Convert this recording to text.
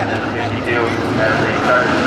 And then if 52 as they started